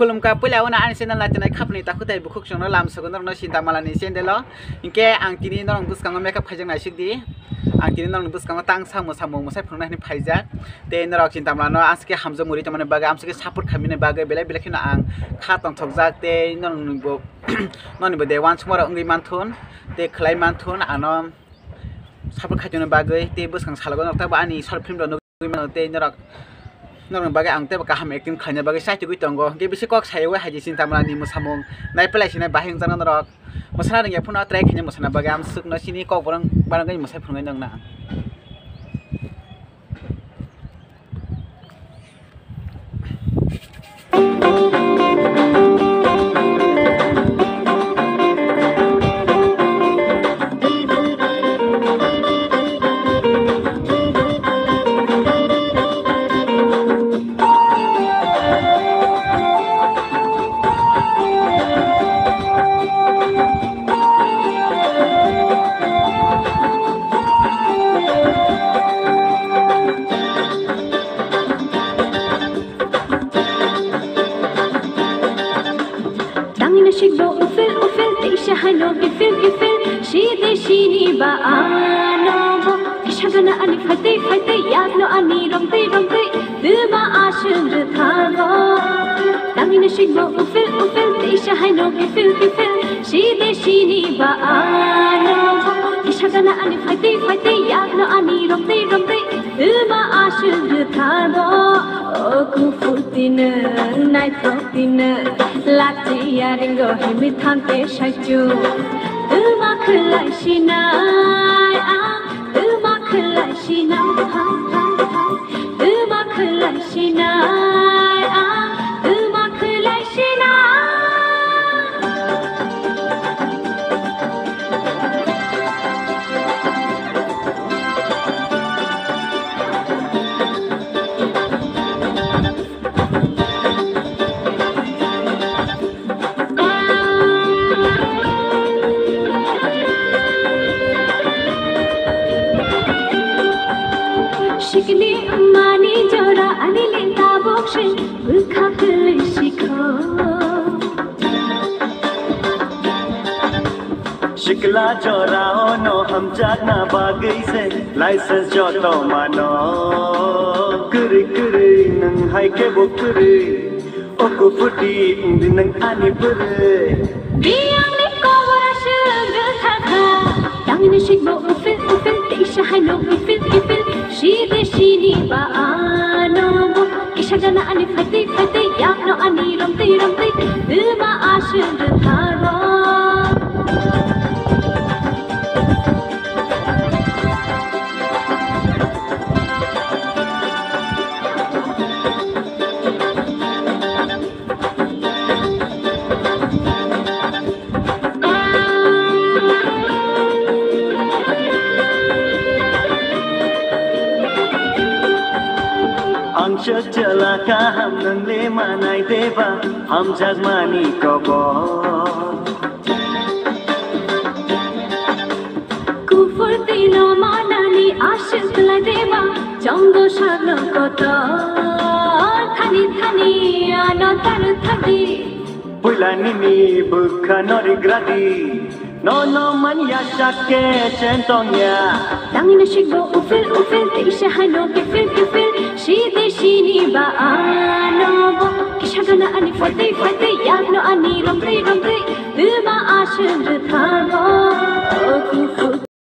खुलुमका पहिला उना आनि सेना लातिनाय खापनि ताखु ताइ बुखुक संनो लाम सगन रनो सिन्ता मालानि सेन्देल इनके आं तिनि नरं बुसकांग मेकअप फाइजों नायसिकदि आं तिनि नरं बुसकांग तां सामो सामो मोसाय फुंनायनि फाइजा ते नरक चिन्ता मालानो आसके हामजो मुरि तमाने बागे आमसके सापोर्ट खामिने बागे बेले बेले खिना आं खा तंग थकजाक ते नरं बो ननि बो देवान सुमार अंगि मानथुन ते खलाय मानथुन आनो सापोर्ट खाजोनो बागे ते बुसकांग सालगन नक्ता आनि शर्ट फिल्म नो ते नरक nang bagai ang teba kaham acting khanya bagai sai tugui tongo. Ge bisi kok sai we haji sin tamra ni musamung. Nai pelai sina bahing jana rok musana ring ya phuna trai khanya musana bagai am suk na sini kok barang barang gai musai phungai nang na konuşup bu üfür üfür Değişe hano üfür üfür Şide şini ba'ano bu Kişhadana alif hadi hadi Yagno ani romdi romdi Dıma aşın rıtano Damine şik bu üfür üfür Değişe hano üfür üfür Şide şini ba'ano bu Kişhadana alif hadi hadi Yagno ani romdi romdi Dıma aşın rıtano oku futine nai propine mi yaringo hemi thante shaichu tu ma khulai shinai a tu ma khulai shinai ha ha लेता बोक्षे बुलखा कर शिखो शिकला चोरा नो हम जाना बागै से लाइसेंस जो तो मानो kuri kuri nang hai ke bo kuri oku futi indi nang ani pure Biyang ni ko wara shugga thakha Yang ni shikbo ufil ufil Tisha hai no ifil ifil Shide shini ba ano mo Kishagana ani fati fati شجنة أني فدي فدي يا أني رمضي رمضي دما عاشر ثانو चलाका हामीले मनाइदे बा हम जगमानी कब কুফর দিল মানানি আশিস তুলে দেবা চন্দ সাগর কত। থানি থানি আনো তার থাকি। পুলানি বুখা নরি গ্রাদি No, no, man, ja, schakke, chenton, ja. Lange schick, go, ufil, ufil, isha, hano, kefil, kefil, shide, shini, ba, ano, bo, kishagana, ani, fate, fate, yagno, ani, romre, romre, über, asche, betango.